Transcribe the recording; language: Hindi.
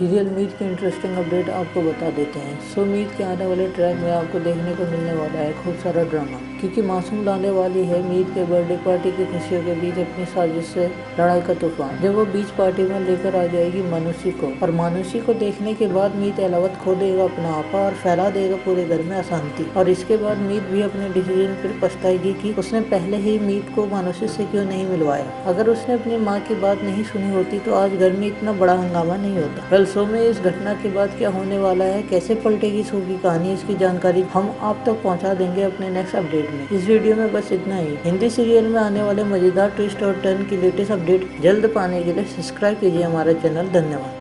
सीरियल मीत की इंटरेस्टिंग अपडेट आपको बता देते हैं। सो मीत के आने वाले ट्रैक में आपको देखने को मिलने वाला है खूब सारा ड्रामा क्योंकि मासूम लाने वाली है मीत के बर्थडे पार्टी की खुशियों के बीच अपनी साजिश से लड़ाई का तूफ़ान। जब वो बीच पार्टी में लेकर आ जाएगी मानुषी को। और मानुषी को देखने के बाद मीत अलावत खो देगा अपना आपा और फैला देगा पूरे घर में अशांति। और इसके बाद मीत भी अपने डिसीज़न पर पछताएगी कि उसने पहले ही मीत को मानुषी से क्यों नहीं मिलवाया। अगर उसने अपनी माँ की बात नहीं सुनी होती तो आज घर में इतना बड़ा हंगामा नहीं होता। शो में इस घटना के बाद क्या होने वाला है? कैसे पलटेगी शो की कहानी? इसकी जानकारी हम आप तक पहुँचा देंगे अपने नेक्स्ट अपडेट में। इस वीडियो में बस इतना ही। हिंदी सीरियल में आने वाले मज़ेदार ट्विस्ट और टर्न की लेटेस्ट अपडेट जल्द पाने के लिए सब्सक्राइब कीजिए हमारा चैनल धन्यवाद।